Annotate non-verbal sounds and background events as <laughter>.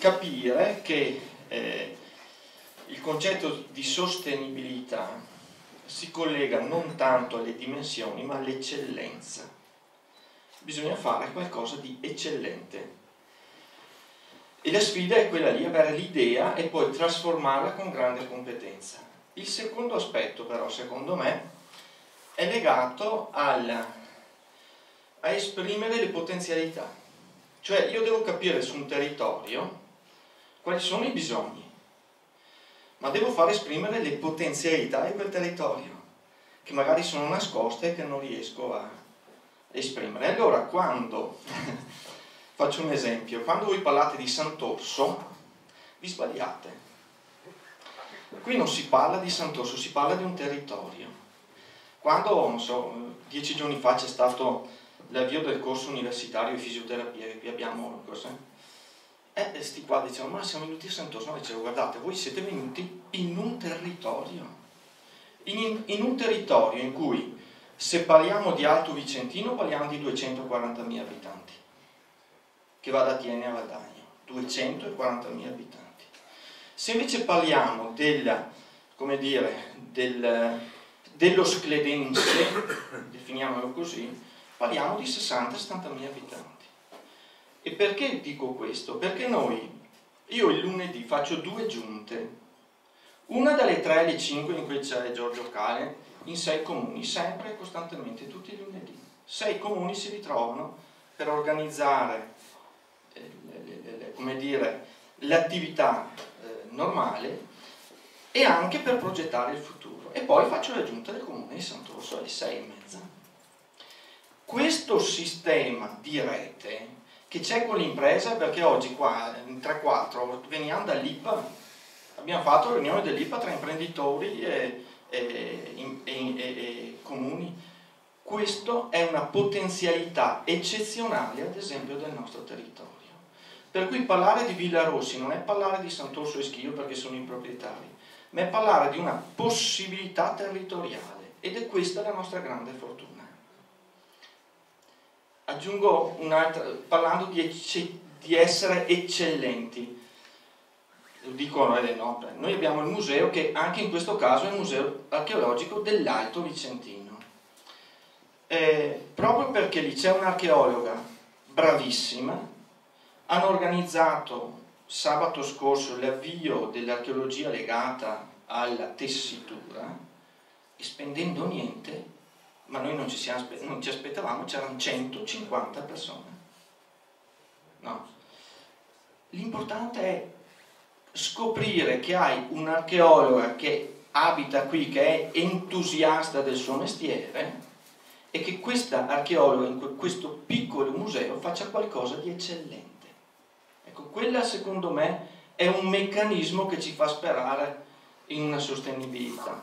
capire che eh, il concetto di sostenibilità si collega non tanto alle dimensioni ma all'eccellenza. Bisogna fare qualcosa di eccellente. E la sfida è quella lì, avere l'idea e poi trasformarla con grande competenza. Il secondo aspetto però, secondo me, è legato al, a esprimere le potenzialità. Cioè io devo capire su un territorio quali sono i bisogni, ma devo far esprimere le potenzialità di quel territorio, che magari sono nascoste e che non riesco a esprimere. Allora quando, <laughs> faccio un esempio, quando voi parlate di Sant'Orso, vi sbagliate. Qui non si parla di Sant'Orso, si parla di un territorio. Quando, non so, dieci giorni fa c'è stato l'avvio del corso universitario di fisioterapia, che qui abbiamo, cos'è? E eh, sti qua dicevano, ma siamo venuti a Sant'Orso, no, dicevo, guardate, voi siete venuti in un territorio, in, in, un territorio in cui se parliamo di Alto Vicentino parliamo di 240.000 abitanti, che va da Tiene a Valdagno, 240.000 abitanti. Se invece parliamo del, dire, del, dello scledense, <coughs> definiamolo così, parliamo di 60-70.000 abitanti. Perché dico questo? Perché noi, io il lunedì faccio due giunte, una dalle 3 alle 5 in cui c'è Giorgio Cale, in sei comuni, sempre e costantemente, tutti i lunedì. Sei comuni si ritrovano per organizzare, eh, l'attività eh, normale e anche per progettare il futuro. E poi faccio la giunta del comune di Sant'Orso alle 6 e mezza. Questo sistema di rete che c'è con l'impresa perché oggi qua in 3-4 veniamo dall'IPA, abbiamo fatto riunione dell'IPA tra imprenditori e, e, e, e, comuni. Questo è una potenzialità eccezionale ad esempio del nostro territorio. Per cui parlare di Villa Rossi non è parlare di Sant'Orso e Schio perché sono i proprietari, ma è parlare di una possibilità territoriale ed è questa la nostra grande fortuna aggiungo un'altra, parlando di, di, essere eccellenti. Lo dicono eh, no, noi abbiamo il museo che anche in questo caso è il museo archeologico dell'Alto Vicentino. Eh, proprio perché lì c'è un'archeologa bravissima, hanno organizzato sabato scorso l'avvio dell'archeologia legata alla tessitura e spendendo niente ma noi non ci, siamo, non ci aspettavamo, c'erano 150 persone. No. L'importante è scoprire che hai un'archeologa che abita qui, che è entusiasta del suo mestiere e che questa archeologa in questo piccolo museo faccia qualcosa di eccellente. Ecco, quella secondo me è un meccanismo che ci fa sperare in una sostenibilità.